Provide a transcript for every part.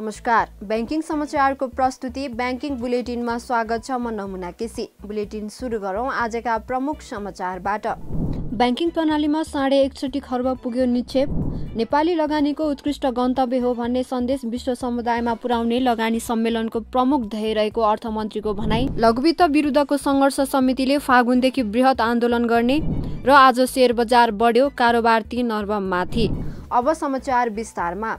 नमस्कार। ब्याङ्किङ समाचारको प्रस्तुति ब्याङ्किङ बुलेटिनमा स्वागत छ म नमुना केसी। बुलेटिन सुरु गरौँ आजका प्रमुख समाचारबाट। ब्याङ्किङ प्रणालीमा साढे एकसठी खर्ब पुग्यो निक्षेप। नेपाली लगानीको उत्कृष्ट गन्तव्य हो भन्ने सन्देश विश्व समुदायमा पुर्याउने लगानी सम्मेलनको प्रमुख ध्येय रहेको अर्थमन्त्रीको भनाई। लघुवित्त विरुद्धको सङ्घर्ष समितिले फागुनदेखि वृहत आन्दोलन गर्ने र आज सेयर बजार बढ्यो कारोबार तीन अर्ब माथि। अब समाचार विस्तारमा।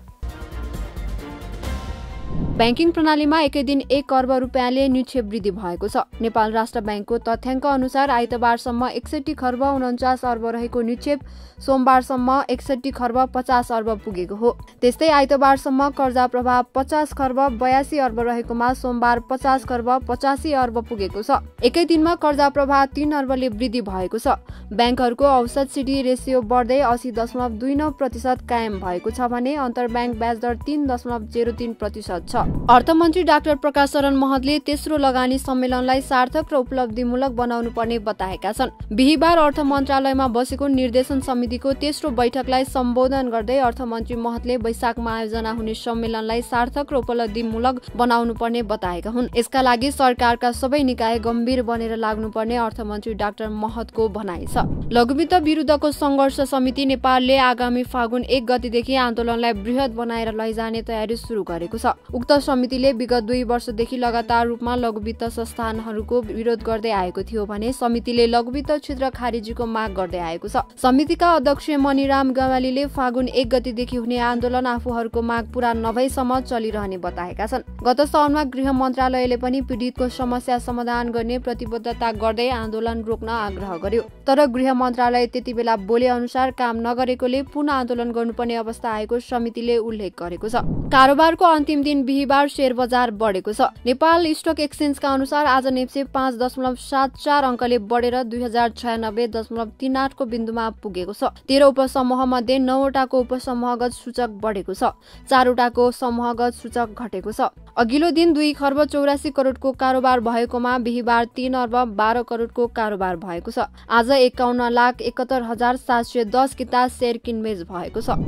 ब्याङ्किङ प्रणालीमा एकै दिन एक अर्ब रुपियाँले निक्षेप वृद्धि भएको छ। नेपाल राष्ट्र ब्याङ्कको तथ्याङ्क अनुसार आइतबारसम्म एकसठी खर्ब उन्चास अर्ब रहेको निक्षेप सोमबारसम्म एकसठी खर्ब पचास अर्ब पुगेको हो। त्यस्तै आइतबारसम्म कर्जा प्रभाव पचास खर्ब बयासी अर्ब रहेकोमा सोमबार पचास खर्ब पचासी अर्ब पुगेको छ। एकै दिनमा कर्जा प्रभाव तीन अर्बले वृद्धि भएको छ। ब्याङ्कहरूको औसत सिडी रेसियो बढ्दै असी दशमलव दुई नौ प्रतिशत कायम भएको छ भने अन्तर ब्याङ्क ब्याज दर तीन दशमलव जेरो तीन प्रतिशत छ। अर्थमन्त्री डाक्टर प्रकाश शरण महतले तेस्रो लगानी सम्मेलनलाई सार्थक र उपलब्धिमूलक बनाउनु पर्ने बताएका छन्। बिहिबार अर्थ मन्त्रालयमा बसेको निर्देशन समितिको तेस्रो बैठकलाई सम्बोधन गर्दै अर्थमन्त्री महतले वैशाखमा आयोजना हुने सम्मेलनलाई सार्थक र उपलब्धिमूलक बनाउनु पर्ने बताएका हुन्। यसका लागि सरकारका सबै निकाय गम्भीर बनेर लाग्नुपर्ने अर्थमन्त्री डाक्टर महतको भनाइ छ। लघुवित्त विरुद्धको सङ्घर्ष समिति नेपालले आगामी फागुन एक गतिदेखि आन्दोलनलाई वृहत बनाएर लैजाने तयारी सुरु गरेको छ। उक्त समितिले विगत दुई वर्षदेखि लगातार रूपमा लघुवित्त संस्थानहरूको विरोध गर्दै आएको थियो भने समितिले लघुवित्त क्षेत्र खारेजीको माग गर्दै आएको छ। समितिका अध्यक्ष मणिराम गवालीले फागुन एक गतिदेखि हुने आन्दोलन आफूहरूको माग पूरा नभएसम्म चलिरहने बताएका छन्। गत साउनमा गृह मन्त्रालयले पनि पीडितको समस्या समाधान गर्ने प्रतिबद्धता गर्दै आन्दोलन रोक्न आग्रह गर्यो। तर गृह मन्त्रालय त्यति बेला बोले अनुसार काम नगरेकोले पुनः आन्दोलन गर्नुपर्ने अवस्था आएको समितिले उल्लेख गरेको छ। कारोबारको अन्तिम दिन बिहिबार सेयर बजार बढेको छ। नेपाल स्टक एक्सचेन्जका अनुसार आज नेप्से पाँच दशमलव सात चार अङ्कले बढेर दुई हजार छयानब्बे दशमलव तीन आठको बिन्दुमा पुगेको छ। तेह्र उपसमूह मध्ये नौवटाको उपसमूहगत सूचक बढेको छ। चारवटाको समूहगत सूचक घटेको छ। अघिल्लो दिन दुई खर्ब चौरासी करोडको कारोबार भएकोमा बिहिबार तीन अर्ब बाह्र करोडको कारोबार भएको छ। आज एकाउन्न लाख एकहत्तर हजार सात सय दस किता सेयर किनमेज भएको छ।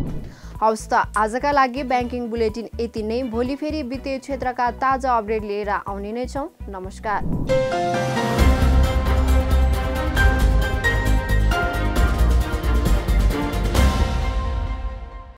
हवस् त। आजका लागि ब्याङ्किङ बुलेटिन यति नै। भोलि फेरि वित्तीय क्षेत्रका ताजा अपडेट लिएर आउने नै छौँ। नमस्कार।